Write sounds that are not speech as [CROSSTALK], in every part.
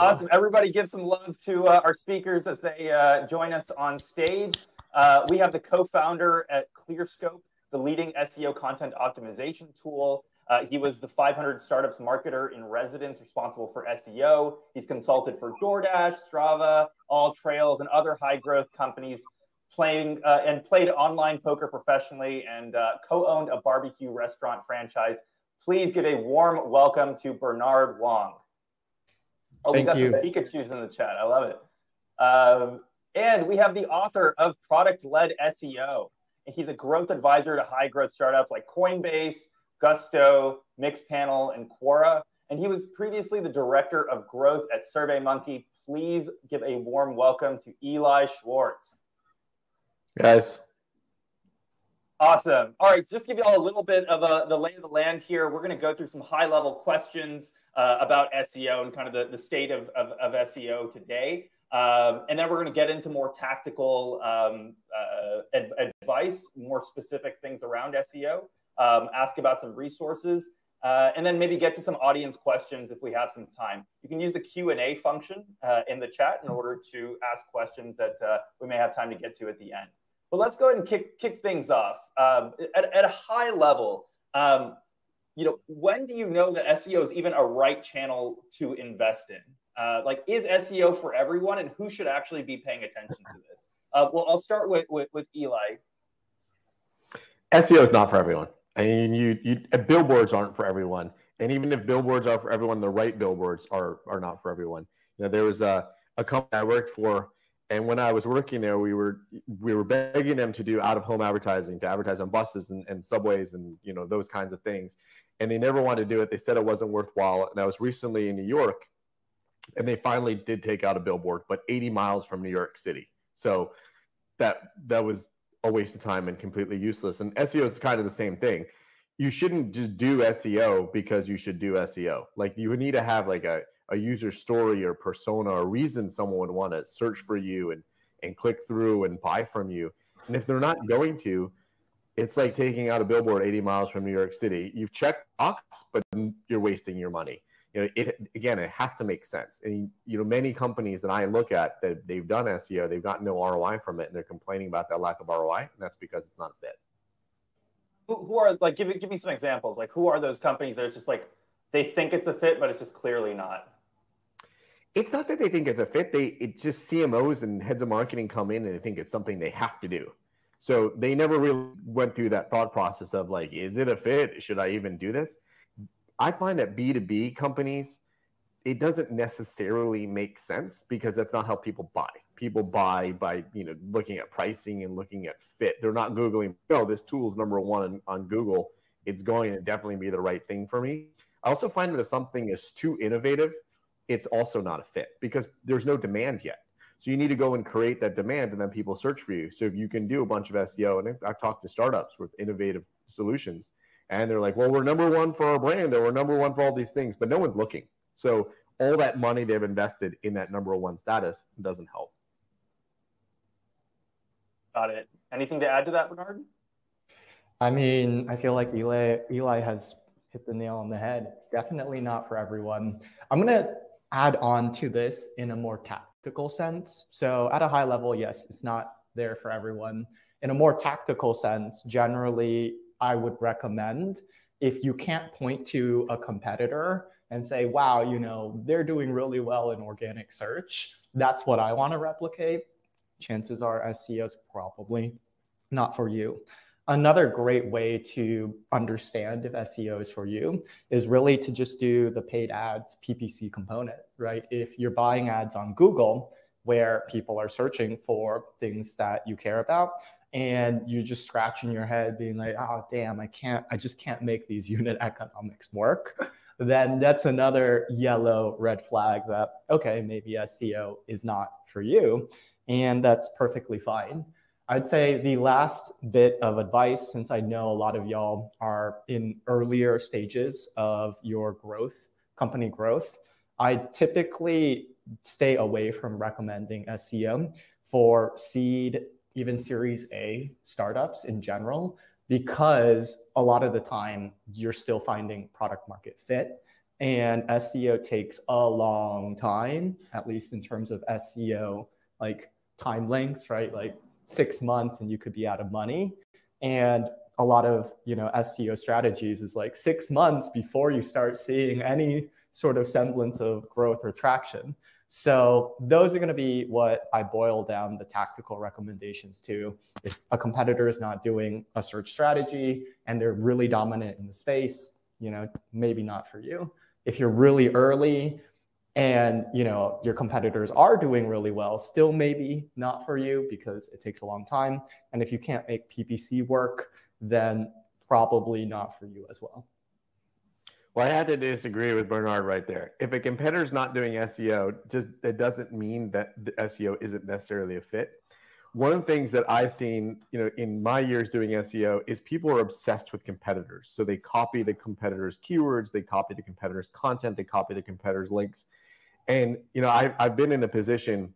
Awesome. Everybody give some love to uh, our speakers as they uh, join us on stage. Uh, we have the co-founder at ClearScope, the leading SEO content optimization tool. Uh, he was the 500 startups marketer in residence responsible for SEO. He's consulted for DoorDash, Strava, All Trails, and other high growth companies playing uh, and played online poker professionally and uh, co-owned a barbecue restaurant franchise. Please give a warm welcome to Bernard Huang. Oh, Thank we got you. some Pikachu's in the chat. I love it. Um, and we have the author of Product Led SEO. And He's a growth advisor to high growth startups like Coinbase, Gusto, Mixpanel, and Quora. And he was previously the director of growth at SurveyMonkey. Please give a warm welcome to Eli Schwartz. Guys. Awesome. All right, just give you all a little bit of a, the lay of the land here. We're going to go through some high level questions uh, about SEO and kind of the, the state of, of, of SEO today. Um, and then we're going to get into more tactical um, uh, ad- advice, more specific things around SEO, um, ask about some resources, uh, and then maybe get to some audience questions if we have some time. You can use the Q&A function uh, in the chat in order to ask questions that uh, we may have time to get to at the end. But let's go ahead and kick, kick things off. Um, at, at a high level, um, you know, when do you know that SEO is even a right channel to invest in? Uh, like, is SEO for everyone, and who should actually be paying attention to this? [LAUGHS] Uh, well, I'll start with, with, with Eli. SEO is not for everyone. I mean, you, you billboards aren't for everyone, and even if billboards are for everyone, the right billboards are are not for everyone. You know, there was a a company I worked for, and when I was working there, we were we were begging them to do out of home advertising, to advertise on buses and, and subways and you know those kinds of things, and they never wanted to do it. They said it wasn't worthwhile. And I was recently in New York, and they finally did take out a billboard, but 80 miles from New York City. So that that was a waste of time and completely useless. And SEO is kind of the same thing. You shouldn't just do SEO because you should do SEO. Like you would need to have like a, a user story or persona or reason someone would want to search for you and and click through and buy from you. And if they're not going to, it's like taking out a billboard 80 miles from New York City. You've checked box, but you're wasting your money you know, it again, it has to make sense. And you know, many companies that I look at that they've done SEO, they've gotten no ROI from it, and they're complaining about that lack of ROI, and that's because it's not a fit. Who, who are like? Give give me some examples. Like, who are those companies that it's just like they think it's a fit, but it's just clearly not. It's not that they think it's a fit. They it's just CMOs and heads of marketing come in and they think it's something they have to do. So they never really went through that thought process of like, is it a fit? Should I even do this? I find that B2B companies, it doesn't necessarily make sense because that's not how people buy. People buy by, you know, looking at pricing and looking at fit. They're not Googling, oh, this tool is number one on, on Google. It's going to definitely be the right thing for me. I also find that if something is too innovative, it's also not a fit because there's no demand yet. So you need to go and create that demand and then people search for you. So if you can do a bunch of SEO, and I've talked to startups with innovative solutions, and they're like, well, we're number one for our brand, or we're number one for all these things, but no one's looking. So all that money they've invested in that number one status doesn't help. Got it. Anything to add to that, Bernard? I mean, I feel like Eli Eli has hit the nail on the head. It's definitely not for everyone. I'm gonna add on to this in a more tactical sense. So at a high level, yes, it's not there for everyone. In a more tactical sense, generally I would recommend if you can't point to a competitor and say, wow, you know, they're doing really well in organic search, that's what I want to replicate. Chances are SEO is probably not for you. Another great way to understand if SEO is for you is really to just do the paid ads PPC component, right? If you're buying ads on Google, where people are searching for things that you care about, and you're just scratching your head being like oh damn i can't i just can't make these [LAUGHS] unit economics work then that's another yellow red flag that okay maybe seo is not for you and that's perfectly fine i'd say the last bit of advice since i know a lot of y'all are in earlier stages of your growth company growth i typically stay away from recommending seo for seed even Series A startups in general, because a lot of the time you're still finding product market fit. and SEO takes a long time, at least in terms of SEO, like time lengths, right? Like six months and you could be out of money. And a lot of you know SEO strategies is like six months before you start seeing any sort of semblance of growth or traction. So those are going to be what I boil down the tactical recommendations to. If a competitor is not doing a search strategy and they're really dominant in the space, you know, maybe not for you. If you're really early and you know your competitors are doing really well, still maybe not for you because it takes a long time. And if you can't make PPC work, then probably not for you as well. Well, I had to disagree with Bernard right there. If a competitor's not doing SEO, just it doesn't mean that the SEO isn't necessarily a fit. One of the things that I've seen, you know, in my years doing SEO is people are obsessed with competitors. So they copy the competitors' keywords, they copy the competitors' content, they copy the competitors' links. And you know, I, I've been in the position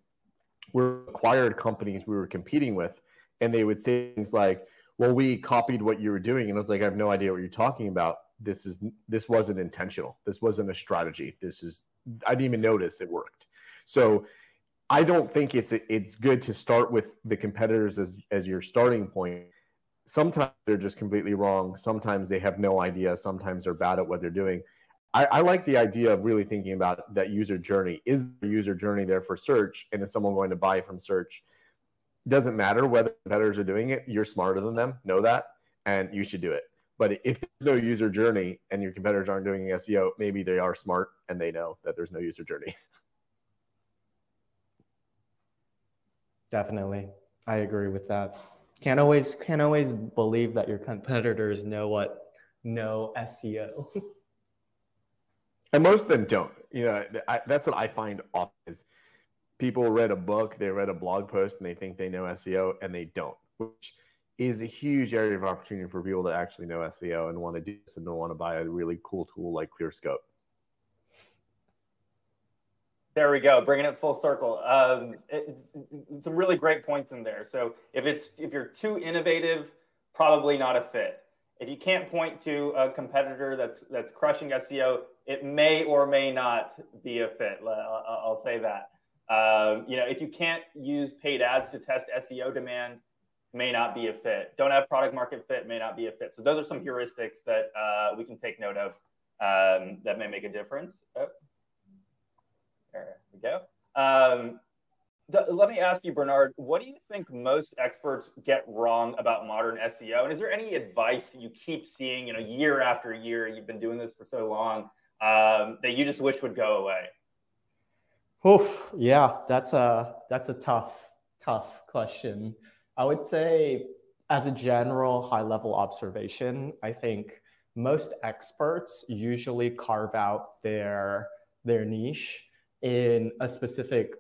where acquired companies we were competing with, and they would say things like, "Well, we copied what you were doing," and I was like, "I have no idea what you're talking about." this is this wasn't intentional. This wasn't a strategy. This is I didn't even notice it worked. So I don't think it's it's good to start with the competitors as as your starting point. Sometimes they're just completely wrong. Sometimes they have no idea. Sometimes they're bad at what they're doing. I, I like the idea of really thinking about that user journey. Is the user journey there for search? And is someone going to buy from search? Doesn't matter whether competitors are doing it. You're smarter than them. Know that, and you should do it. But if there's no user journey and your competitors aren't doing SEO, maybe they are smart and they know that there's no user journey. [LAUGHS] Definitely. I agree with that. Can't always can't always believe that your competitors know what know SEO. [LAUGHS] and most of them don't. You know, I, that's what I find often is people read a book, they read a blog post, and they think they know SEO, and they don't. Which is a huge area of opportunity for people to actually know SEO and want to do this and want to buy a really cool tool like ClearScope. There we go, bringing it full circle. Um, it's, it's some really great points in there. So if it's if you're too innovative, probably not a fit. If you can't point to a competitor that's that's crushing SEO, it may or may not be a fit. I'll, I'll say that. Um, you know, if you can't use paid ads to test SEO demand, may not be a fit. Don't have product market fit may not be a fit. So those are some heuristics that uh, we can take note of um, that may make a difference. Oh. There we go. Um, let me ask you, Bernard, what do you think most experts get wrong about modern SEO? And is there any advice that you keep seeing, you know, year after year, you've been doing this for so long, um, that you just wish would go away? Oof, yeah, that's a that's a tough, tough question. I would say, as a general high level observation, I think most experts usually carve out their, their niche in a specific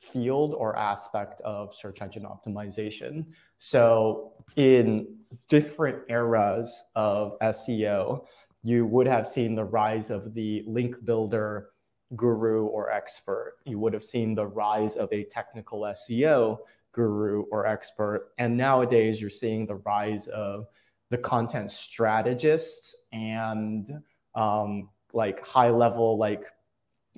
field or aspect of search engine optimization. So, in different eras of SEO, you would have seen the rise of the link builder guru or expert. You would have seen the rise of a technical SEO guru or expert. And nowadays, you're seeing the rise of the content strategists and um, like high level, like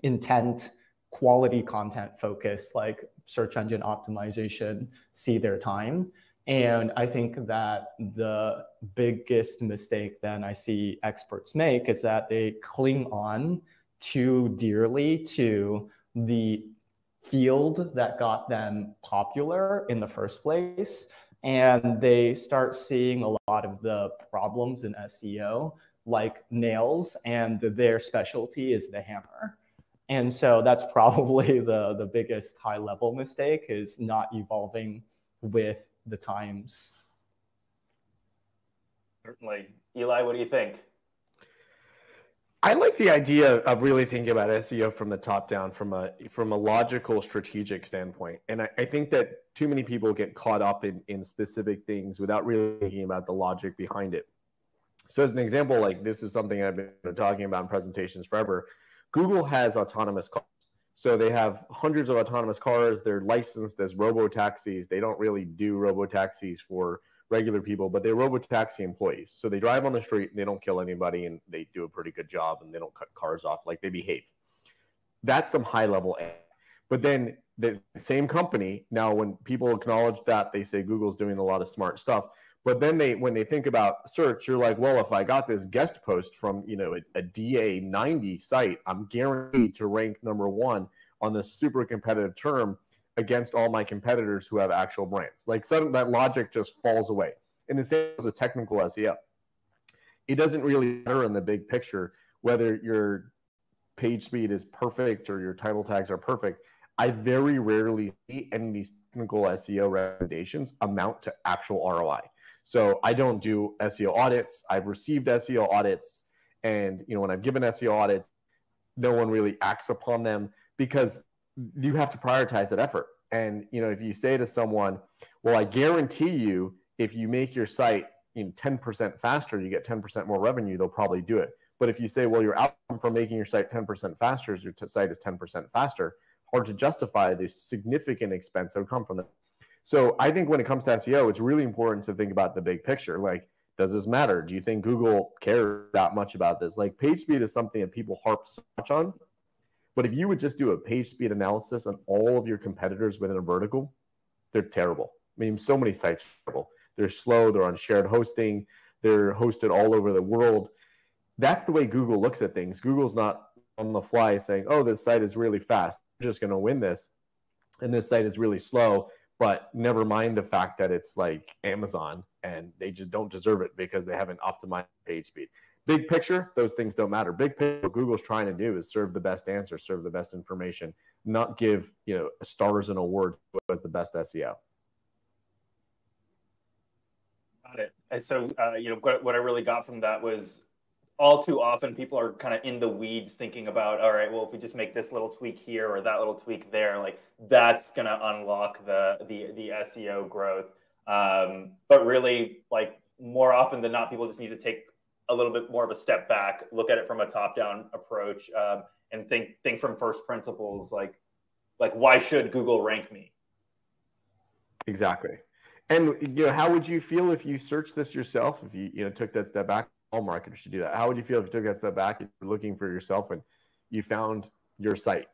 intent, quality content focus, like search engine optimization, see their time. And I think that the biggest mistake then I see experts make is that they cling on too dearly to the field that got them popular in the first place. And they start seeing a lot of the problems in SEO like nails, and their specialty is the hammer. And so that's [LAUGHS] probably the, the biggest high level mistake is not evolving with the times. Certainly. Eli, what do you think? I like the idea of really thinking about SEO from the top down, from a from a logical, strategic standpoint. And I, I, think that too many people get caught up in in specific things without really thinking about the logic behind it. So, as an example, like this is something I've been talking about in presentations forever. Google has autonomous cars. So they have hundreds of autonomous cars. They're licensed as robo taxis. They don't really do robo taxis for regular people, but they're robo taxi employees. So they drive on the street and they don't kill anybody and they do a pretty good job and they don't cut cars off. Like they behave. That's some high level. But then the same company, now when people acknowledge that, they say Google's doing a lot of smart stuff. But then they, when they think about search, you're like, well, if I got this guest post from, you know, a, a DA 90 site, I'm guaranteed to rank number one on this super competitive term against all my competitors who have actual brands. Like suddenly that logic just falls away. And the same as a technical SEO. It doesn't really matter in the big picture whether your page speed is perfect or your title tags are perfect. I very rarely see any of these technical SEO recommendations amount to actual ROI. So I don't do SEO audits. I've received SEO audits, and you know when I've given SEO audits, no one really acts upon them because you have to prioritize that effort. And you know if you say to someone, "Well, I guarantee you, if you make your site you know 10% faster, you get 10% more revenue," they'll probably do it. But if you say, "Well, your outcome for making your site 10% faster is your site is 10% faster," hard to justify the significant expense that would come from it. So I think when it comes to SEO, it's really important to think about the big picture. Like, does this matter? Do you think Google cares that much about this? Like, page speed is something that people harp so much on. But if you would just do a page speed analysis on all of your competitors within a vertical, they're terrible. I mean, so many sites terrible. They're slow, they're on shared hosting, they're hosted all over the world. That's the way Google looks at things. Google's not on the fly saying, oh, this site is really fast. We're just going to win this. And this site is really slow but never mind the fact that it's like Amazon and they just don't deserve it because they haven't optimized page speed. Big picture, those things don't matter. Big picture, Google's trying to do is serve the best answer, serve the best information, not give you know stars and awards as the best SEO. Got it. And so uh, you know what, what I really got from that was all too often people are kind of in the weeds thinking about all right well if we just make this little tweak here or that little tweak there like that's going to unlock the the the seo growth. Um, but really like more often than not people just need to take a little bit more of a step back look at it from a top down approach um, and think think from first principles like like why should google rank me? Exactly. And you know how would you feel if you searched this yourself if you you know took that step back all marketers should do that. How would you feel if you took that step back and you're looking for yourself and you found your site,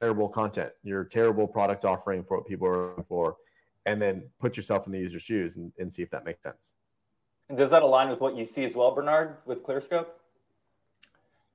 terrible content, your terrible product offering for what people are looking for, and then put yourself in the user's shoes and, and see if that makes sense. And does that align with what you see as well, Bernard, with ClearScope?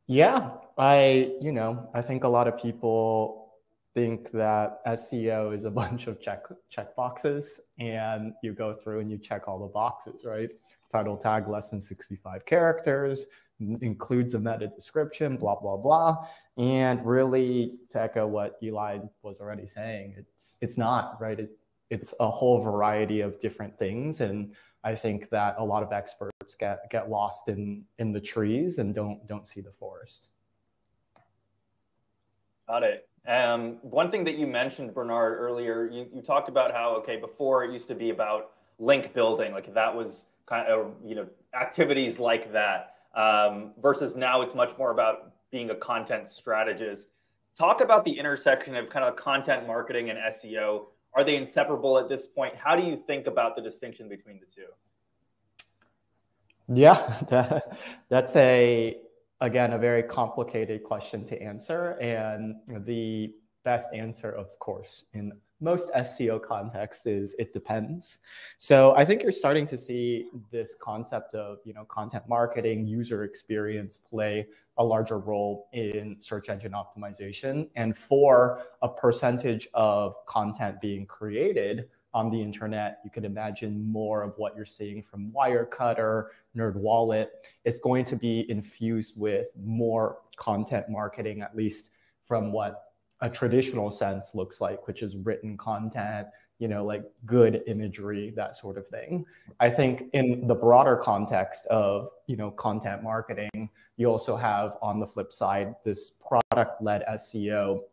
Yeah, I, you know, I think a lot of people think that SEO is a [LAUGHS] bunch of check check boxes and you go through and you check all the boxes, right? Title tag less than 65 characters, includes a meta description, blah, blah, blah. And really, to echo what Eli was already saying, it's, it's not, right? It, it's a whole variety of different things. And I think that a lot of experts get, get lost in, in the trees and don't, don't see the forest. Got it. Um, one thing that you mentioned, Bernard, earlier, you, you talked about how, okay, before it used to be about link building, like that was kind of you know activities like that um, versus now it's much more about being a content strategist. Talk about the intersection of kind of content marketing and seo are they inseparable at this point? How do you think about the distinction between the two? Yeah [LAUGHS] that, that's a again a very complicated question to answer. And the best answer of course in most SEO context is it depends. So I think you're starting to see this concept of you know content marketing, user experience play a larger role in search engine optimization. And for a percentage of content being created on the internet, you can imagine more of what you're seeing from Wirecutter, NerdWallet. It's going to be infused with more content marketing, at least from what a traditional sense looks like, which is written content, you know, like good imagery, that sort of thing. I think in the broader context of, you know, content marketing, you also have on the flip side this product-led SEO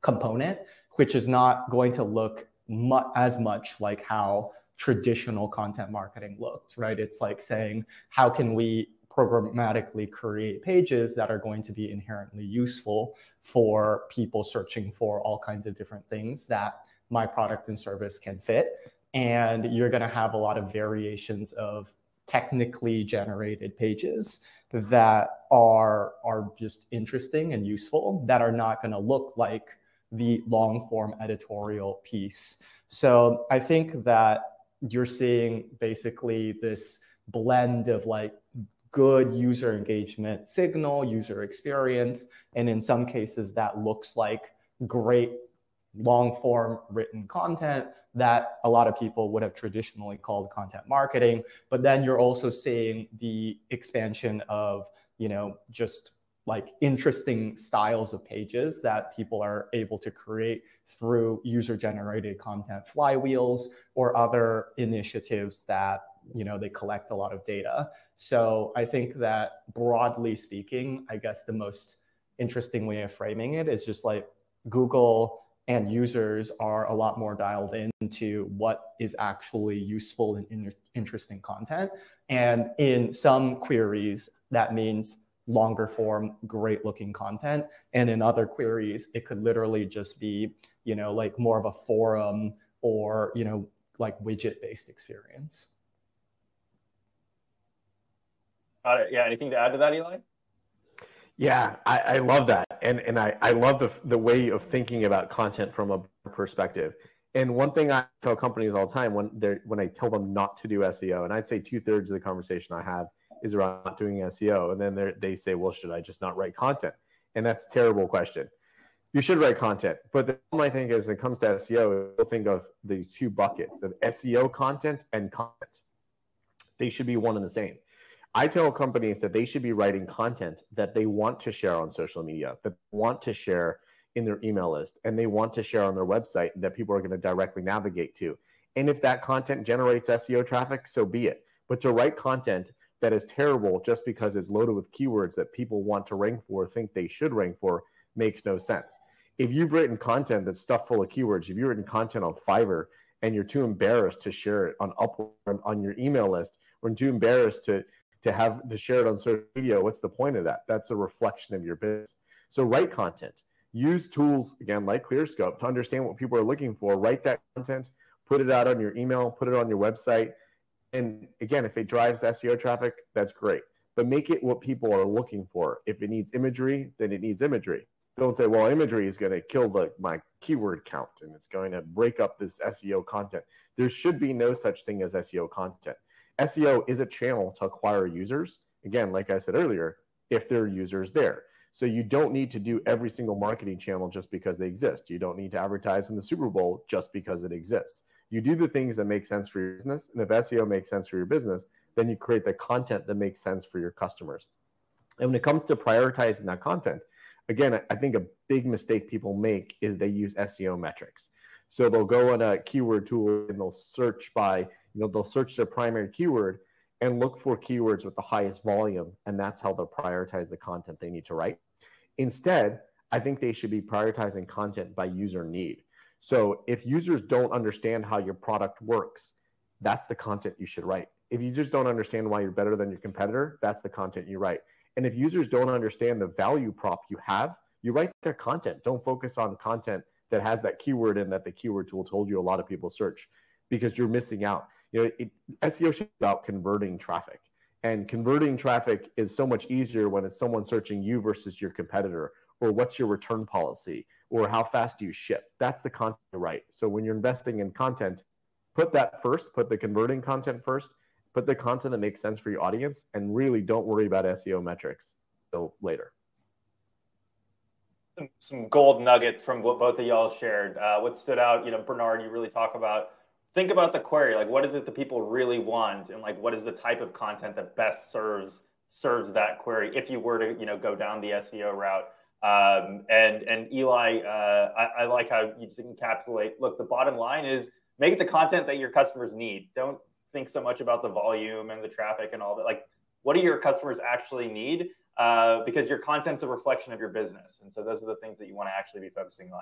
component, which is not going to look mu- as much like how traditional content marketing looked, right? It's like saying, how can we programmatically create pages that are going to be inherently useful for people searching for all kinds of different things that my product and service can fit. and you're going to have a lot of variations of technically generated pages that are are just interesting and useful that are not going to look like the long form editorial piece. So I think that you're seeing basically this blend of like good user engagement signal, user experience, and in some cases that looks like great long form written content that a lot of people would have traditionally called content marketing. But then you're also seeing the expansion of you know just like interesting styles of pages that people are able to create through user generated content flywheels or other initiatives that you know they collect a lot of data. So i think that broadly speaking i guess the most interesting way of framing it is just like google and users are a lot more dialed into what is actually useful and in interesting content. And in some queries that means longer form great looking content. And in other queries it could literally just be you know like more of a forum or you know like widget based experience Got it. Yeah. Anything to add to that, Eli? Yeah, I, I love that, and and I, I love the the way of thinking about content from a perspective. And one thing I tell companies all the time when they when I tell them not to do SEO, and I'd say two thirds of the conversation I have is around not doing SEO, and then they say, well, should I just not write content? And that's a terrible question. You should write content, but the problem I think is when it comes to SEO, you'll think of the two buckets of SEO content and content. They should be one and the same. I tell companies that they should be writing content that they want to share on social media, that want to share in their email list, and they want to share on their website that people are going to directly navigate to. And if that content generates SEO traffic, so be it. But to write content that is terrible just because it's loaded with keywords that people want to rank for, think they should rank for, makes no sense. If you've written content that's stuffed full of keywords, if you've written content on Fiverr and you're too embarrassed to share it on Upwork on your email list, or too embarrassed to to have to share it on social media, what's the point of that? That's a reflection of your business. So write content. Use tools again like ClearScope to understand what people are looking for. Write that content, put it out on your email, put it on your website. And again, if it drives SEO traffic, that's great. But make it what people are looking for. If it needs imagery, then it needs imagery. Don't say, well, imagery is going to kill the, my keyword count and it's going to break up this SEO content. There should be no such thing as SEO content. SEO is a channel to acquire users. Again, like I said earlier, if there are users there. So you don't need to do every single marketing channel just because they exist. You don't need to advertise in the Super Bowl just because it exists. You do the things that make sense for your business. And if SEO makes sense for your business, then you create the content that makes sense for your customers. And when it comes to prioritizing that content, again, I think a big mistake people make is they use SEO metrics. So they'll go on a keyword tool and they'll search by you know they'll search their primary keyword and look for keywords with the highest volume and that's how they'll prioritize the content they need to write. Instead i think they should be prioritizing content by user need. So if users don't understand how your product works that's the content you should write. If you just don't understand why you're better than your competitor that's the content you write. And if users don't understand the value prop you have you write their content. Don't focus on content that has that keyword in that the keyword tool told you a lot of people search because you're missing out you know, it, SEO should about converting traffic. And converting traffic is so much easier when it's someone searching you versus your competitor, or what's your return policy, or how fast do you ship. That's the content right. So when you're investing in content, put that first, put the converting content first, put the content that makes sense for your audience, and really don't worry about SEO metrics till later. Some, some gold nuggets from what both of y'all shared. Uh, what stood out, you know, Bernard, you really talk about think about the query like what is it that people really want? And like what is the type of content that best serves serves that query if you were to you know go down the seo route? Um, and and eli uh, I, I, like how you encapsulate look the bottom line is make the content that your customers need. Don't think so much about the volume and the traffic and all that. Like what do your customers actually need? Uh, because your content's a reflection of your business. And so those are the things that you want to actually be focusing on.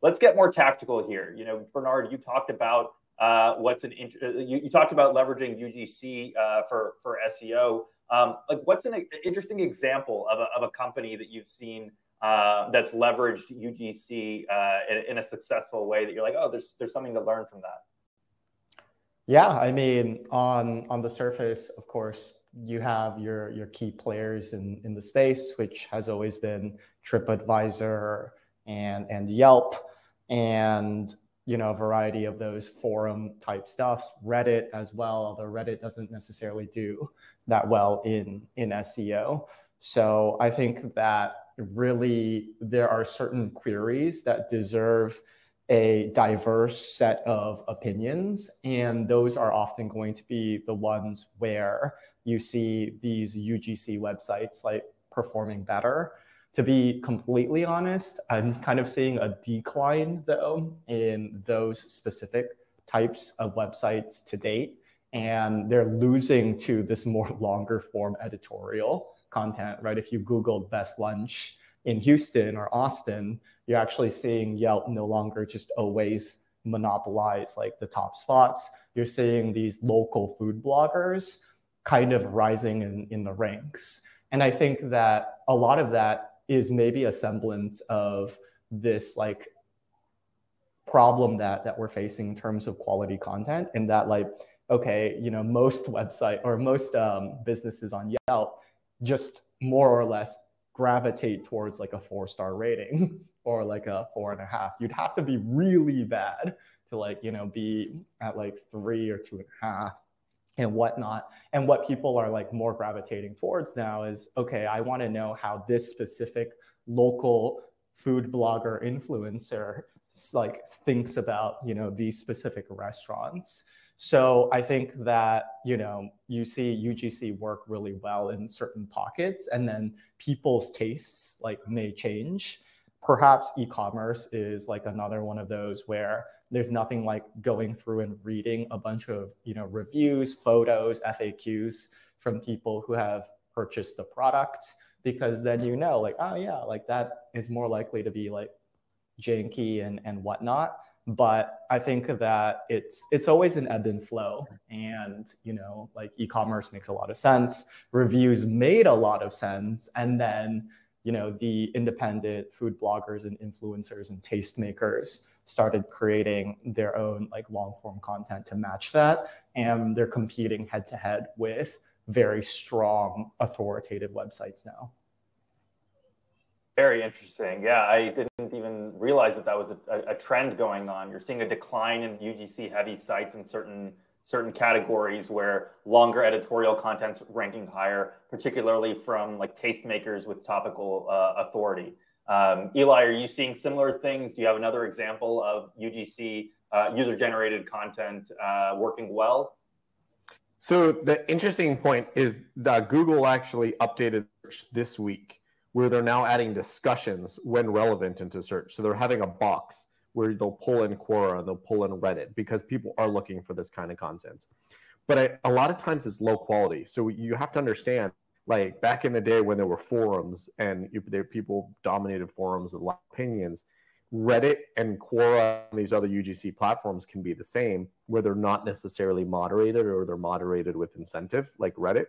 Let's get more tactical here. You know bernard you talked about uh, what's an int- uh, you, you, talked about leveraging UGC uh, for for SEO. Um, like, what's an interesting example of a, of a company that you've seen uh, that's leveraged UGC uh, in, in, a successful way that you're like, oh, there's there's something to learn from that. Yeah, I mean, on on the surface, of course, you have your your key players in in the space, which has always been TripAdvisor and and Yelp, and you know a variety of those forum type stuffs, Reddit as well. Although Reddit doesn't necessarily do that well in in SEO. So I think that really there are certain queries that deserve a diverse set of opinions. And those are often going to be the ones where you see these UGC websites like performing better. To be completely honest, I'm kind of seeing a decline though in those specific types of websites to date. And they're losing to this more [LAUGHS] longer form editorial content, right? If you Googled best lunch in Houston or Austin, you're actually seeing Yelp no longer just always monopolize like the top spots. You're seeing these local food bloggers kind of rising in, in the ranks. And I think that a lot of that is maybe a semblance of this like problem that that we're facing in terms of quality content and that like okay you know most website or most um, businesses on yelp just more or less gravitate towards like a four star rating [LAUGHS] or like a four and a half. You'd have to be really bad to like, you know, be at like three or two and a half and whatnot. And what people are like more gravitating towards now is okay, I want to know how this specific local food blogger influencer like thinks about, you know, these specific restaurants. So I think that, you know, you see UGC work really well in certain pockets and then people's tastes like may change. Perhaps e-commerce is like another one of those where there's nothing like going through and reading a bunch of, you know, reviews, photos, FAQs from people who have purchased the product because then you know like, oh yeah, like that is more likely to be like janky and, and whatnot but I think that it's it's always an ebb and flow. And you know, like e-commerce makes a lot of sense. Reviews made a lot of sense, and then you know the independent food bloggers and influencers and tastemakers started creating their own like long form content to match that, and they're competing head to head with very strong authoritative websites now. Very interesting. Yeah, I didn't even realize that that was a, a, trend going on. You're seeing a decline in UGC heavy sites in certain certain categories where longer editorial content's ranking higher, particularly from like tastemakers with topical uh, authority. Um, Eli, are you seeing similar things? Do you have another example of UGC uh, user generated content uh, working well? So the interesting point is that Google actually updated this week where they're now adding discussions when relevant into search. So they're having a box where they'll pull in Quora and they'll pull in Reddit because people are looking for this kind of content. But I, a lot of times it's low quality. So you have to understand, like back in the day when there were forums and you, there, people dominated forums with opinions, Reddit and Quora and these other UGC platforms can be the same, where they're not necessarily moderated or they're moderated with incentive, like Reddit.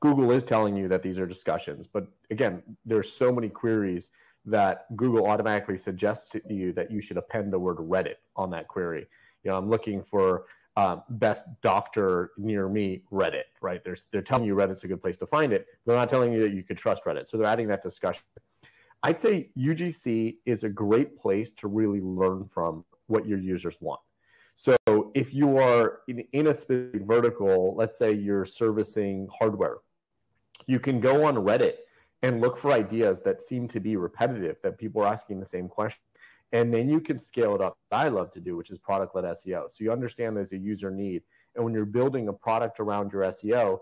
Google is telling you that these are discussions, but again, there's so many queries that Google automatically suggests to you that you should append the word Reddit on that query. You know, I'm looking for um, best doctor near me, Reddit, right? There's, they're telling you Reddit's a good place to find it. They're not telling you that you could trust Reddit. So they're adding that discussion. I'd say UGC is a great place to really learn from what your users want. So if you are in, in a specific vertical, let's say you're servicing hardware you can go on Reddit and look for ideas that seem to be repetitive, that people are asking the same question. And then you can scale it up. I love to do, which is product led SEO. So you understand there's a user need. And when you're building a product around your SEO,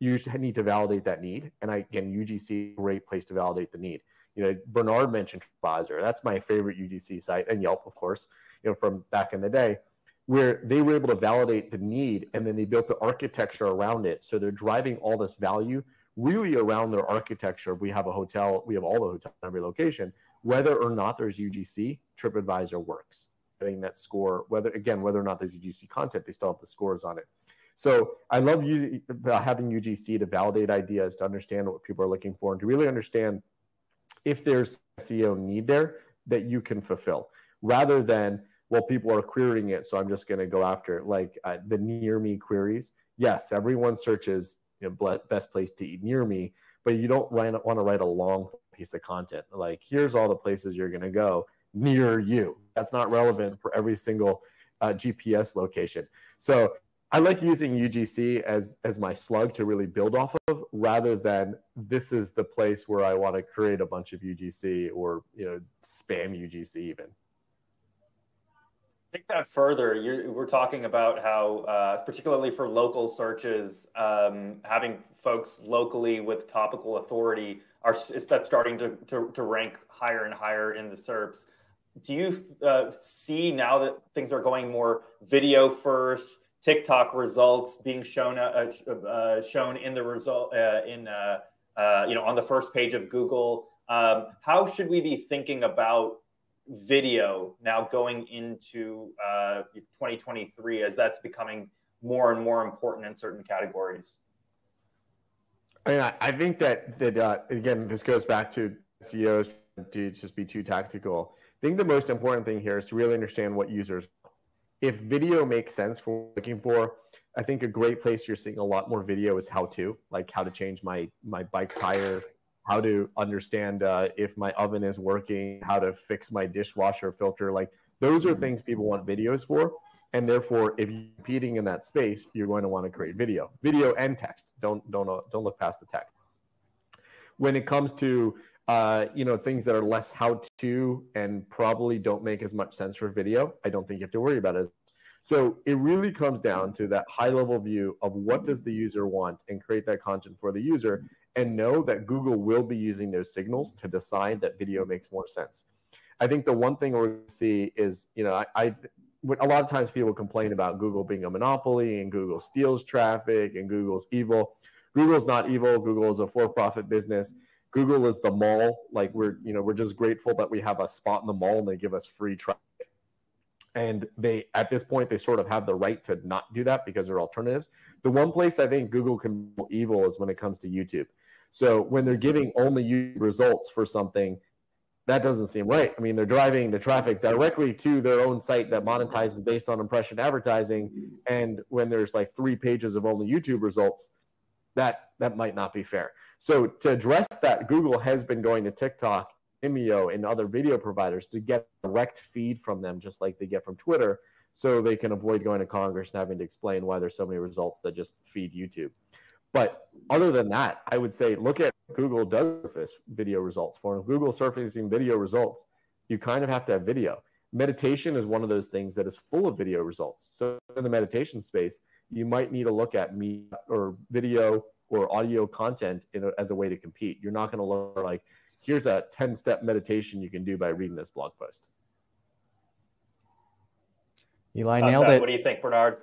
you need to validate that need. And I, again, UGC, great place to validate the need. You know, Bernard mentioned TripAdvisor. That's my favorite UGC site, and Yelp, of course, you know, from back in the day, where they were able to validate the need and then they built the architecture around it. So they're driving all this value really around their architecture. We have a hotel, we have all the hotels in every location. Whether or not there's UGC, TripAdvisor works. Getting that score, whether again, whether or not there's UGC content, they still have the scores on it. So I love using, having UGC to validate ideas, to understand what people are looking for, and to really understand if there's SEO need there that you can fulfill, rather than well, people are querying it, so I'm just going to go after it. Like uh, the near me queries. Yes, everyone searches you know, best place to eat near me, but you don't want to write a long piece of content. Like here's all the places you're going to go near you. That's not relevant for every single uh, GPS location. So I like using UGC as as my slug to really build off of, rather than this is the place where I want to create a bunch of UGC or you know spam UGC even. Take that further. You're, we're talking about how, uh, particularly for local searches, um, having folks locally with topical authority are is that starting to, to, to rank higher and higher in the SERPs. Do you uh, see now that things are going more video first? TikTok results being shown uh, uh, shown in the result uh, in uh, uh, you know on the first page of Google. Um, how should we be thinking about video now going into 2023 as that's becoming more and more important in certain categories? I, mean, I think that that again this goes back to CEOs to just be too tactical. I think the most important thing here is to really understand what users if video makes sense for looking for, I think a great place you're seeing a lot more video is how to, like how to change my my bike tire, how to understand uh, if my oven is working, how to fix my dishwasher filter. Like those are mm-hmm. things people want videos for, and therefore, if you're competing in that space, you're going to want to create video, video and text. Don't don't uh, don't look past the text. When it comes to uh, you know, things that are less how to and probably don't make as much sense for video, I don't think you have to worry about it. So it really comes down to that high level view of what does the user want and create that content for the user and know that Google will be using those signals to decide that video makes more sense. I think the one thing we're going to see is, you know, I, I a lot of times people complain about Google being a monopoly and Google steals traffic and Google's evil. Google's not evil. Google is a for-profit business. Google is the mall. Like we're, you know, we're just grateful that we have a spot in the mall and they give us free traffic. And they, at this point, they sort of have the right to not do that because there are alternatives. The one place I think Google can be evil is when it comes to YouTube. So when they're giving only YouTube results for something, that doesn't seem right. I mean, they're driving the traffic directly to their own site that monetizes based on impression advertising. And when there's like three pages of only YouTube results, that that might not be fair. So to address that, Google has been going to TikTok, Vimeo, and other video providers to get direct feed from them, just like they get from Twitter, so they can avoid going to Congress and having to explain why there's so many results that just feed YouTube. But other than that, I would say look at Google does surface video results for. If Google surfacing video results, you kind of have to have video. Meditation is one of those things that is full of video results. So in the meditation space, you might need to look at me or video or audio content a, as a way to compete. You're not going to look like, here's a 10 step meditation you can do by reading this blog post. Eli nailed it. What do you think, Bernard?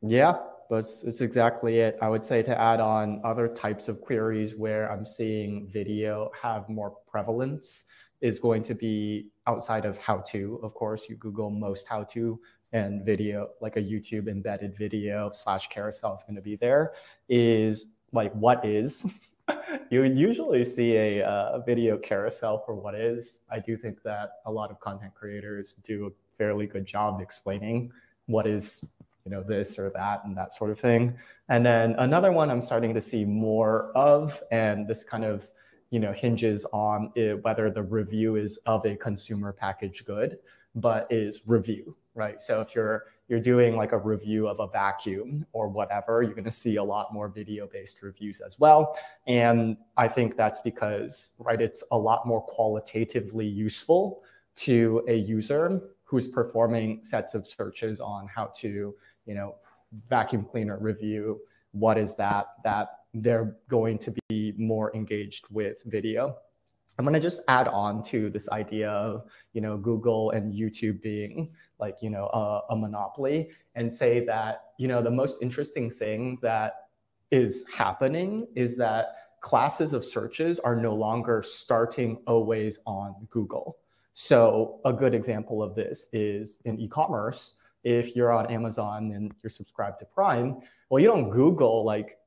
Yeah, but it's, exactly it. I would say to add on other types of queries where I'm seeing video have more prevalence is going to be outside of how to. Of course, you Google most how to and video, like a YouTube embedded video slash carousel is going to be there. Is like what is. [LAUGHS] you usually see a uh, video carousel for what is. I do think that a lot of content creators do a fairly good job explaining what is you know this or that and that sort of thing. And then another one I'm starting to see more of, and this kind of you know hinges on it, whether the review is of a consumer package good, but is review right? So if you're you're doing like a review of a vacuum or whatever, you're going to see a lot more video-based reviews as well. And I think that's because, right, it's a lot more qualitatively useful to a user who's performing sets of searches on how to, you know, vacuum cleaner review. What is that? That they're going to be more engaged with video. I'm going to just add on to this idea of, you know, Google and YouTube being like you know a, a monopoly and say that you know the most interesting thing that is happening is that classes of searches are no longer starting always on Google. So a good example of this is in e-commerce. If you're on Amazon and you're subscribed to Prime, well, you don't Google like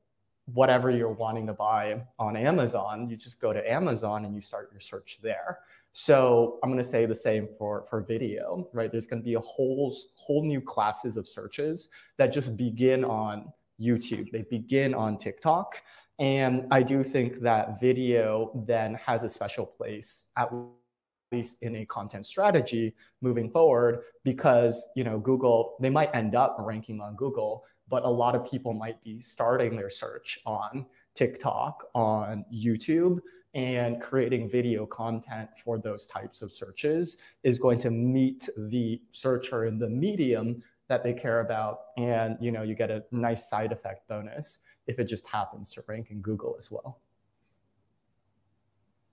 whatever you're wanting to buy on Amazon. You just go to Amazon and you start your search there So I'm going to say the same for, for video, right? There's going to be a whole, whole new classes of searches that just begin on YouTube. They begin on TikTok. And I do think that video then has a special place at least in a content strategy moving forward because you know Google they might end up ranking on Google but a lot of people might be starting their search on TikTok on YouTube and creating video content for those types of searches is going to meet the searcher in the medium that they care about and you know you get a nice side effect bonus if it just happens to rank in Google as well.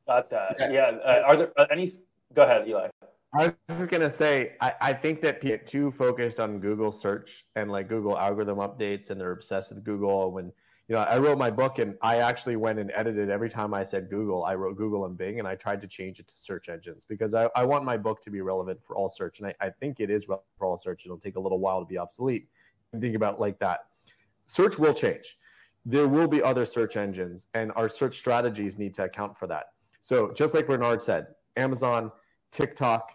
Got that. Yeah. Uh, are there uh, any? Go ahead, Eli. I was just gonna say, I, I think that people get too focused on Google search and like Google algorithm updates, and they're obsessed with Google. When you know, I wrote my book, and I actually went and edited every time I said Google. I wrote Google and Bing, and I tried to change it to search engines because I, I want my book to be relevant for all search, and I, I think it is relevant for all search. It'll take a little while to be obsolete. And think about like that. Search will change. There will be other search engines, and our search strategies need to account for that. So just like Bernard said, Amazon, TikTok,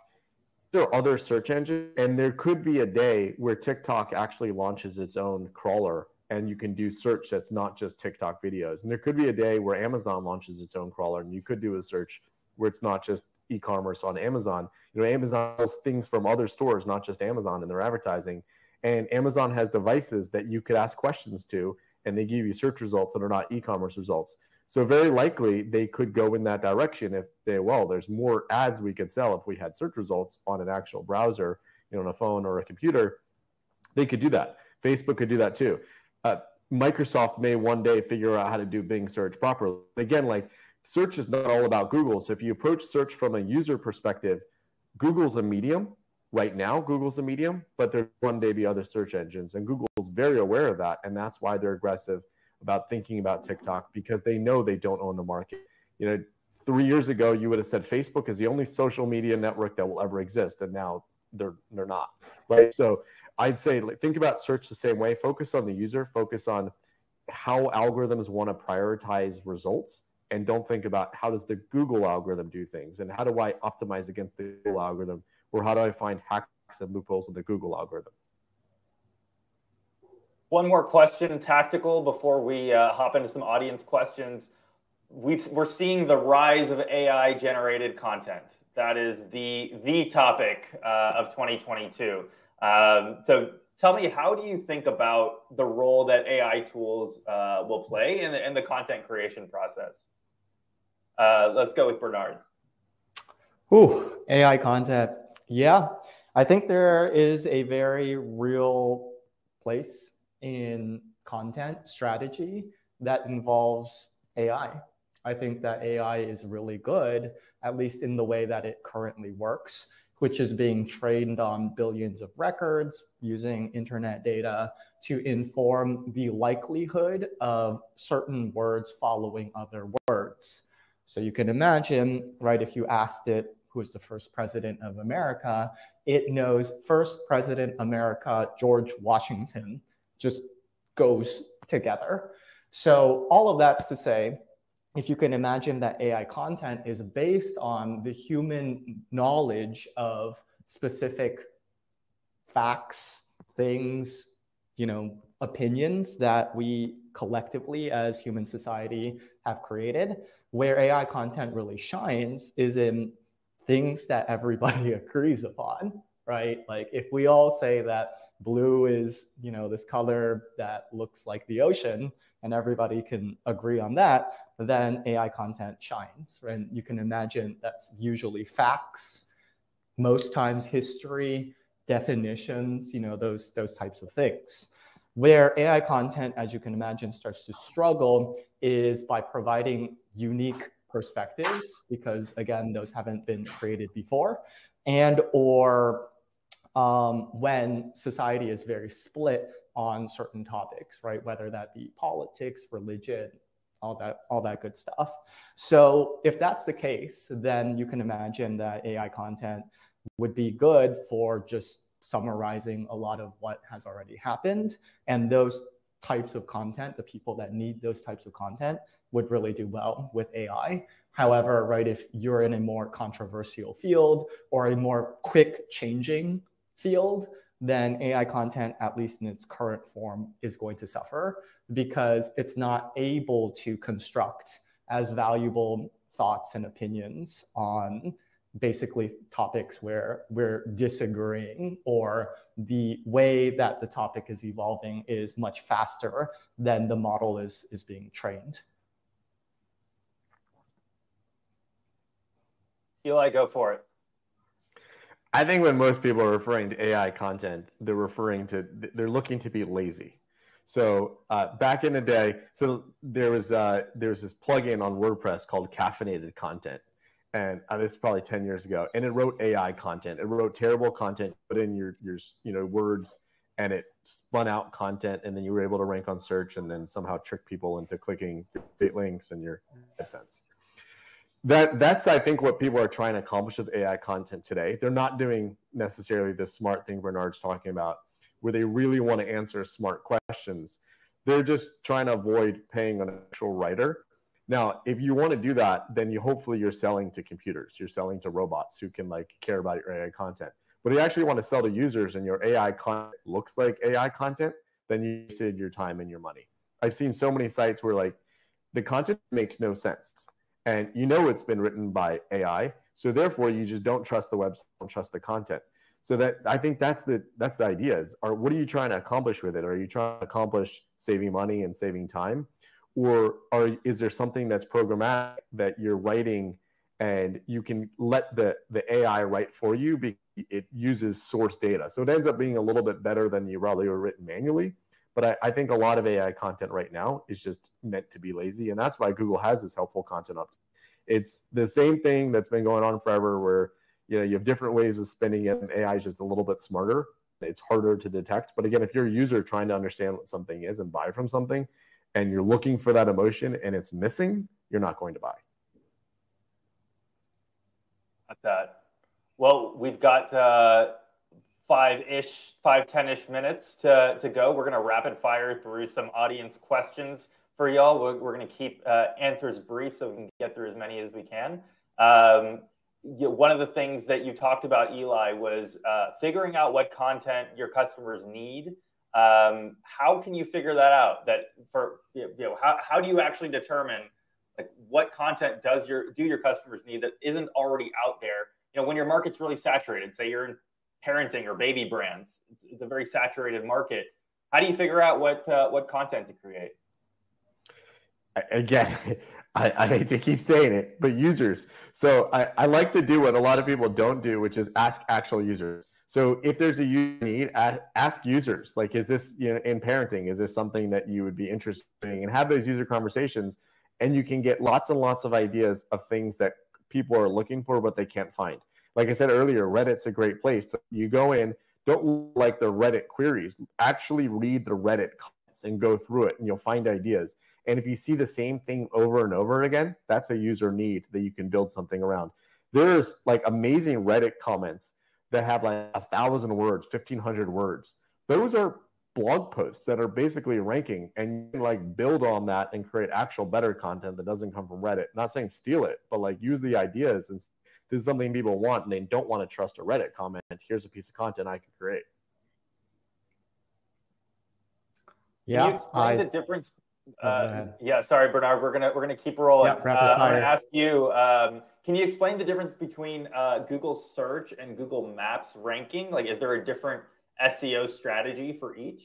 there are other search engines, and there could be a day where TikTok actually launches its own crawler and you can do search that's not just TikTok videos. And there could be a day where Amazon launches its own crawler and you could do a search where it's not just e-commerce on Amazon. You know, Amazon has things from other stores, not just Amazon, in their advertising. And Amazon has devices that you could ask questions to, and they give you search results that are not e-commerce results. So very likely they could go in that direction if they well, there's more ads we could sell if we had search results on an actual browser, you know, on a phone or a computer. They could do that. Facebook could do that too. Uh, Microsoft may one day figure out how to do Bing search properly. Again, like search is not all about Google. So if you approach search from a user perspective, Google's a medium. Right now, Google's a medium, but there one day be other search engines, and Google's very aware of that, and that's why they're aggressive about thinking about TikTok because they know they don't own the market. You know, three years ago, you would have said Facebook is the only social media network that will ever exist, and now they're they're not. Right. So I'd say think about search the same way. Focus on the user. Focus on how algorithms want to prioritize results, and don't think about how does the Google algorithm do things, and how do I optimize against the Google algorithm, or how do I find hacks and loopholes in the Google algorithm. One more question, tactical, before we uh, hop into some audience questions. we are seeing the rise of AI generated content. That is the the topic uh, of 2022. Um, so tell me, how do you think about the role that AI tools uh, will play in the, in the content creation process? Uh, let's go with Bernard. Ooh, AI content. Yeah, I think there is a very real place in content strategy that involves AI. I think that AI is really good, at least in the way that it currently works, which is being trained on billions of records using internet data to inform the likelihood of certain words following other words. So you can imagine, right, if you asked it, who is the first president of America, it knows first president America, George Washington, just goes together. So all of that's to say, if you can imagine that AI content is based on the human knowledge of specific facts, things, you know, opinions that we collectively as human society have created, where AI content really shines is in things that everybody [LAUGHS] agrees upon, right? Like if we all say that blue is you know this color that looks like the ocean and everybody can agree on that then ai content shines and you can imagine that's usually facts most times history definitions you know those those types of things. Where ai content as you can imagine starts to struggle is by providing unique perspectives because again those haven't been created before and or um, when society is very split on certain topics, right? Whether that be politics, religion, all that, all that good stuff. So if that's the case, then you can imagine that AI content would be good for just summarizing a lot of what has already happened. And those types of content, the people that need those types of content would really do well with AI. However, right, if you're in a more controversial field or a more quick changing field, then AI content, at least in its current form, is going to suffer because it's not able to construct as valuable thoughts and opinions on basically topics where we're disagreeing or the way that the topic is evolving is much faster than the model is, is being trained. Eli, go for it. I think when most people are referring to AI content, they're referring to they're looking to be lazy. So uh, back in the day, so there was uh, there was this plugin on WordPress called Caffeinated Content, and uh, this is probably ten years ago, and it wrote AI content. It wrote terrible content, put in your your you know words, and it spun out content, and then you were able to rank on search, and then somehow trick people into clicking links in your AdSense that that's i think what people are trying to accomplish with ai content today. They're not doing necessarily the smart thing bernard's talking about where they really want to answer smart questions. They're just trying to avoid paying an actual writer. Now if you want to do that then you hopefully you're selling to computers. You're selling to robots who can like care about your ai content. But if you actually want to sell to users and your ai content looks like ai content then you saved your time and your money. I've seen so many sites where like the content makes no sense and you know it's been written by AI. So therefore, you just don't trust the website, don't trust the content. So that I think that's the that's the idea is, what are you trying to accomplish with it? Are you trying to accomplish saving money and saving time, or are is there something that's programmatic that you're writing and you can let the the AI write for you? Be, it uses source data, so it ends up being a little bit better than you probably were written manually. But I, I, think a lot of AI content right now is just meant to be lazy. And that's why Google has this helpful content up. It's the same thing that's been going on forever where you know you have different ways of spending it and AI is just a little bit smarter. It's harder to detect. But again, if you're a user trying to understand what something is and buy from something and you're looking for that emotion and it's missing, you're not going to buy. At that. Well, we've got uh, five-ish, five, 10-ish minutes to, to go. We're going to rapid fire through some audience questions for y'all. We're, we're going to keep uh, answers brief so we can get through as many as we can. Um, you, one of the things that you talked about, Eli, was uh, figuring out what content your customers need. Um, how can you figure that out? That for you know, how, how do you actually determine like what content does your do your customers need that isn't already out there? You know, when your market's really saturated, say you're in parenting or baby brands. It's, it's, a very saturated market. How do you figure out what uh, what content to create? Again, [LAUGHS] I, I, hate to keep saying it, but users. So I, I like to do what a lot of people don't do, which is ask actual users. So if there's a need, ask users. Like, is this you know in parenting? Is this something that you would be interested in? And have those user conversations, and you can get lots and lots of ideas of things that people are looking for but they can't find like I said earlier, Reddit's a great place. To, you go in, don't like the Reddit queries. Actually read the Reddit comments and go through it, and you'll find ideas. And if you see the same thing over and over again, that's a user need that you can build something around. There's like amazing Reddit comments that have like a thousand words, fifteen hundred words. Those are blog posts that are basically ranking, and you can like build on that and create actual better content that doesn't come from Reddit. Not saying steal it, but like use the ideas and this is something people want and they don't want to trust a Reddit comment. Here's a piece of content I can create. Yeah, Can you explain I, the difference? Oh, uh, yeah, sorry, Bernard. We're gonna we're gonna keep rolling. Yeah, uh, I'm gonna ask you. Um, can you explain the difference between uh, Google Search and Google Maps ranking? Like, is there a different SEO strategy for each?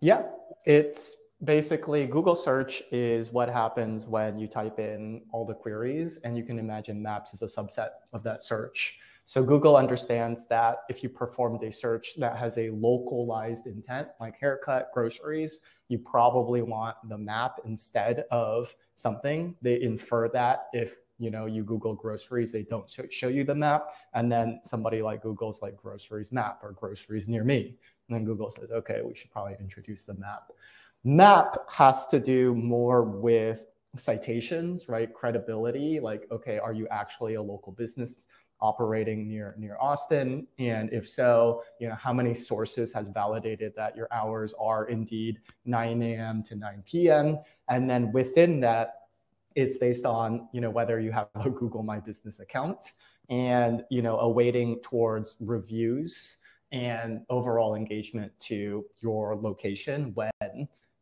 Yeah, it's basically Google search is what happens when you type in all the queries and you can imagine maps as a subset of that search. So Google understands that if you performed a search that has a localized intent, like haircut, groceries, you probably want the map instead of something. They infer that if you know you Google groceries, they don't show you the map, and then somebody like Google's like groceries map or groceries near me, and then Google says, okay, we should probably introduce the map. Map has to do more with citations, right? Credibility, like, okay, are you actually a local business operating near near Austin? And if so, you know, how many sources has validated that your hours are indeed 9 a.m. to 9 p.m.? And then within that, it's based on you know whether you have a Google My Business account and you know awaiting towards reviews and overall engagement to your location when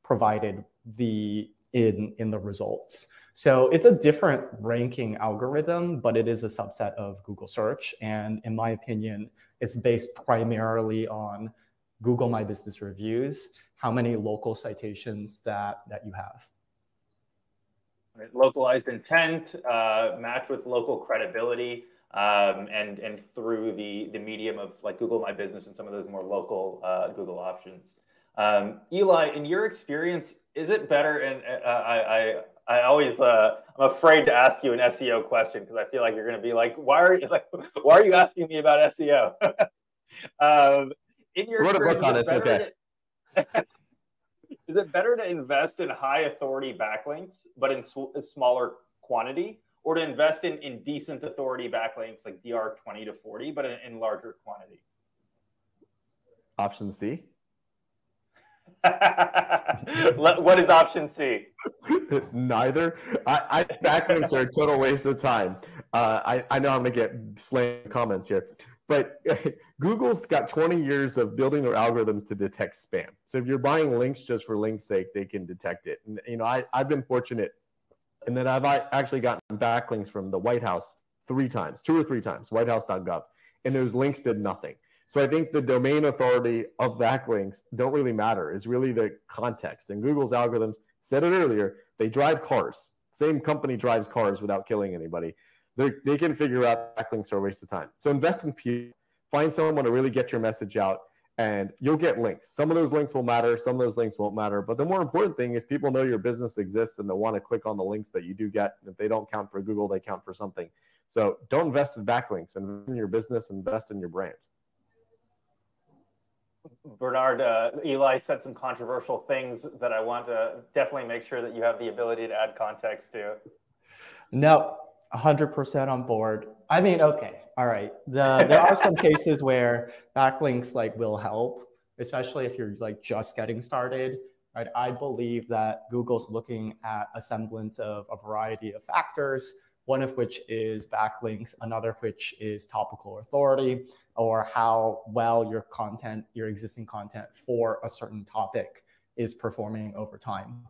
provided the in in the results. So it's a different ranking algorithm, but it is a subset of Google search. And in my opinion, it's based primarily on Google My Business reviews, how many local citations that, that you have. Localized intent, uh, match with local credibility, um, and, and through the, the medium of like Google My Business and some of those more local uh, Google options. Um, Eli, in your experience, is it better? And uh, I, I, I always, uh, I'm afraid to ask you an SEO question because I feel like you're going to be like, why are you like, [LAUGHS] why are you asking me about SEO? [LAUGHS] um, in your wrote a book on it. okay. To, [LAUGHS] is it better to invest in high authority backlinks, but in sw- smaller quantity, or to invest in, in decent authority backlinks like DR 20 to 40, but in, in larger quantity? Option C. [LAUGHS] what is option C? [LAUGHS] Neither. I, I backlinks are a total waste of time. Uh, I, I know I'm gonna get slang comments here, but [LAUGHS] Google's got 20 years of building their algorithms to detect spam. So if you're buying links just for links' sake, they can detect it. And you know, I, I've been fortunate, and then I've actually gotten backlinks from the White House three times, two or three times, WhiteHouse.gov, and those links did nothing. So I think the domain authority of backlinks don't really matter. It's really the context. And Google's algorithms said it earlier. They drive cars. Same company drives cars without killing anybody. They they can figure out backlinks are a waste of time. So invest in people. Find someone to really get your message out, and you'll get links. Some of those links will matter. Some of those links won't matter. But the more important thing is people know your business exists and they want to click on the links that you do get. If they don't count for Google, they count for something. So don't invest in backlinks. Invest in your business. Invest in your brand. Bernard, uh, Eli said some controversial things that I want to definitely make sure that you have the ability to add context to. No, 100% on board. I mean, okay, all right. The, there are some cases where backlinks like will help, especially if you're like just getting started. Right? I believe that Google's looking at a semblance of a variety of factors one of which is backlinks, another which is topical authority, or how well your content, your existing content for a certain topic is performing over time.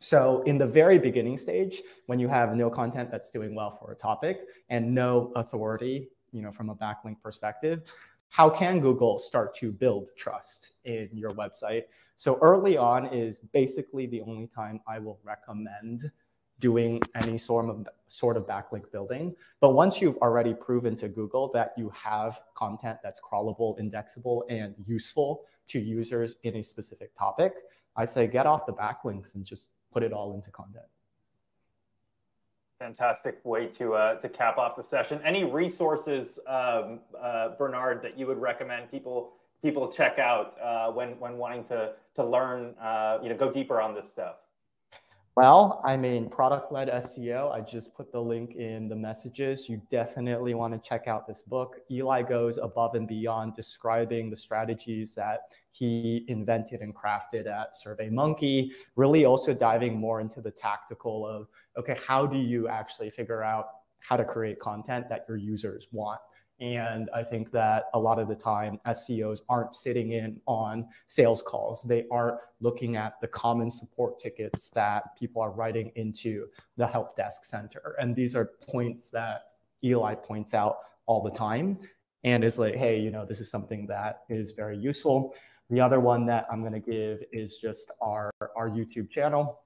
So in the very beginning stage, when you have no content that's doing well for a topic and no authority, you know, from a backlink perspective, how can Google start to build trust in your website? So early on is basically the only time I will recommend doing any sort of sort of backlink building. But once you've already proven to Google that you have content that's crawlable, indexable, and useful to users in a specific topic, I say get off the backlinks and just put it all into content. Fantastic way to uh, to cap off the session. Any resources, um, uh, Bernard, that you would recommend people people check out uh, when when wanting to to learn, uh, you know, go deeper on this stuff? Well, I mean, product led SEO. I just put the link in the messages. You definitely want to check out this book. Eli goes above and beyond describing the strategies that he invented and crafted at SurveyMonkey, really also diving more into the tactical of okay, how do you actually figure out how to create content that your users want? And I think that a lot of the time, SEOs aren't sitting in on sales calls. They aren't looking at the common support tickets that people are writing into the help desk center. And these are points that Eli points out all the time and is like, hey, you know, this is something that is very useful. The other one that I'm going to give is just our, our YouTube channel,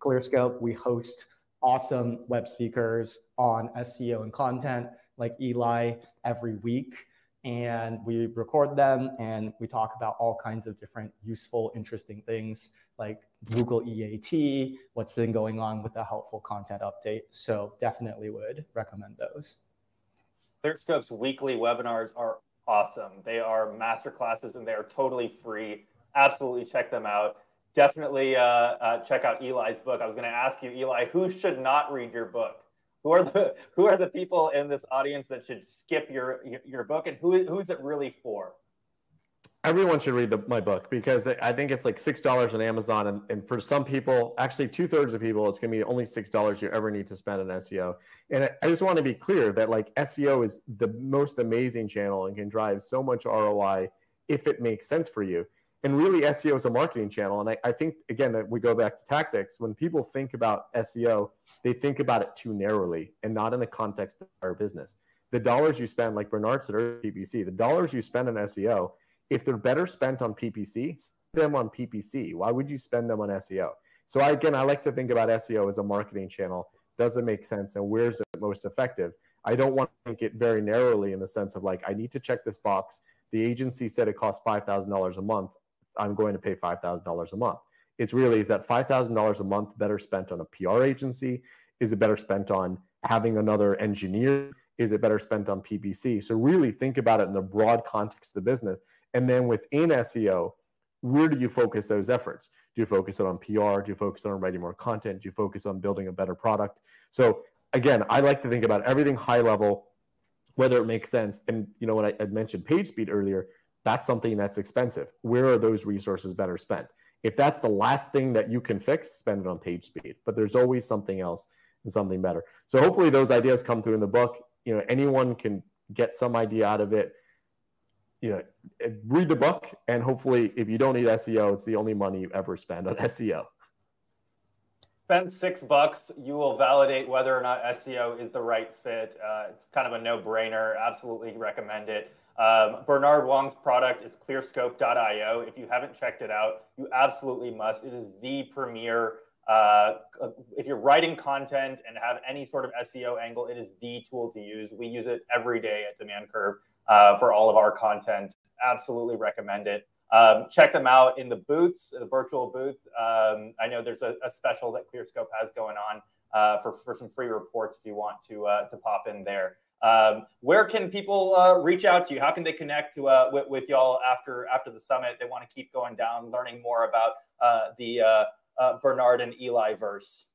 ClearScope. We host awesome web speakers on SEO and content like Eli every week. And we record them and we talk about all kinds of different useful, interesting things like Google EAT, what's been going on with the helpful content update. So definitely would recommend those. ClearScope's weekly webinars are awesome. They are masterclasses and they are totally free. Absolutely check them out. Definitely uh, uh, check out Eli's book. I was going to ask you, Eli, who should not read your book? Who are the who are the people in this audience that should skip your your book, and who who is it really for? Everyone should read the, my book because I think it's like six dollars on Amazon, and, and for some people, actually two thirds of people, it's going to be the only six dollars you ever need to spend on SEO. And I, I just want to be clear that like SEO is the most amazing channel and can drive so much ROI if it makes sense for you. And really, SEO is a marketing channel, and I, I think again that we go back to tactics. When people think about SEO, they think about it too narrowly and not in the context of our business. The dollars you spend, like Bernard said earlier, PPC, the dollars you spend on SEO if they're better spent on PPC, spend them on PPC. Why would you spend them on SEO? So I, again, I like to think about SEO as a marketing channel. Does it make sense, and where's it most effective? I don't want to think it very narrowly in the sense of like I need to check this box. The agency said it costs five thousand dollars a month. I'm going to pay five thousand dollars a month. It's really is that five thousand dollars a month better spent on a PR agency? Is it better spent on having another engineer? Is it better spent on PPC? So really think about it in the broad context of the business and then within SEO, where do you focus those efforts? Do you focus it on PR? Do you focus on writing more content? Do you focus on building a better product? So again, I like to think about everything high level, whether it makes sense. And you know, when I, I mentioned page speed earlier, that's something that's expensive. Where are those resources better spent? If that's the last thing that you can fix, spend it on page speed. But there's always something else and something better. So hopefully those ideas come through in the book. You know, anyone can get some idea out of it you know, read the book, and hopefully, if you don't need SEO, it's the only money you ever spend on [LAUGHS] SEO. Spend six bucks, you will validate whether or not SEO is the right fit. Uh, it's kind of a no-brainer. Absolutely recommend it. Um, Bernard Huang's product is clearscope.io. If you haven't checked it out, you absolutely must. It is the premier. Uh, if you're writing content and have any sort of SEO angle, it is the tool to use. We use it every day at Demand Curve uh, for all of our content. Absolutely recommend it. Um, check them out in the booths, the virtual booth. Um, I know there's a, a, special that ClearScope has going on uh, for, for some free reports if you want to, uh, to pop in there. Um, where can people uh, reach out to you? How can they connect to, uh, with, with, y'all after after the summit? They want to keep going down, learning more about uh, the Bernard and Eli verse.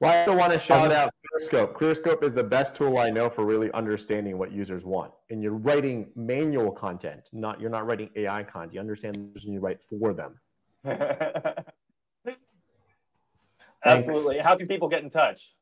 Well, I also want to shout out ClearScope. ClearScope is the best tool I know for really understanding what users want. And you're writing manual content, not you're not writing AI content. You understand the and you write for them. [LAUGHS] Absolutely. How can people get in touch?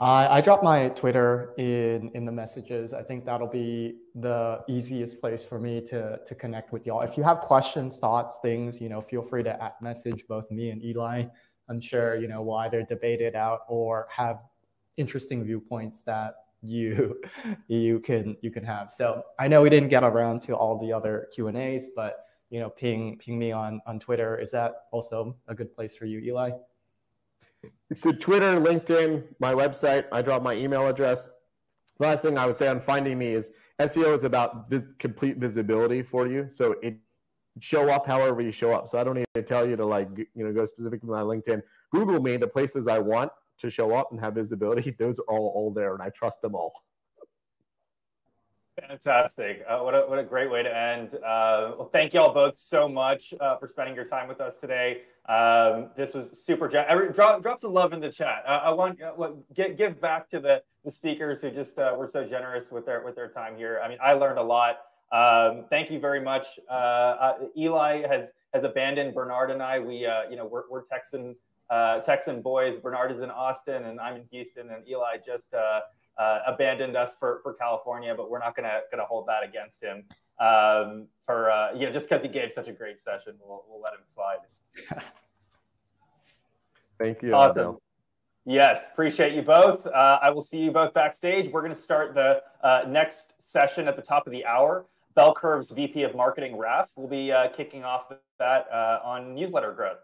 Uh, I dropped my Twitter in in the messages. I think that'll be the easiest place for me to to connect with y'all. If you have questions, thoughts, things, you know, feel free to at message both me and Eli unsure, you know, we'll either debate it out or have interesting viewpoints that you [LAUGHS] you can you can have. So I know we didn't get around to all the other Q and A's, but you know, ping ping me on on Twitter. Is that also a good place for you, Eli? So Twitter, LinkedIn, my website. I drop my email address. last thing I would say on finding me is SEO is about this complete visibility for you. So it show up however you show up. So I don't need to tell you to like, you know, go specifically to my LinkedIn. Google me the places I want to show up and have visibility. [LAUGHS] Those are all, all there and I trust them all. Fantastic. Uh, what, a, what a great way to end. Uh, well, thank you all both so much uh, for spending your time with us today. Um, this was super. Gen- drop, drop some love in the chat. I want uh, get, give back to the, the speakers who just uh, were so generous with their with their time here. I mean, I learned a lot. Um, thank you very much. Uh, uh, Eli has has abandoned Bernard and I. We, uh, you know, we're, we're Texan uh, Texan boys. Bernard is in Austin, and I'm in Houston, and Eli just uh, uh, abandoned us for for California. But we're not gonna gonna hold that against him. Um, for you know, just because he gave such a great session, we'll we'll let him slide. [LAUGHS] Thank you. Awesome. Yes, appreciate you both. Uh, I will see you both backstage. We're going to start the uh, next session at the top of the hour. Bell Curve's VP of Marketing, Raf, will be uh, kicking off that uh, on newsletter growth.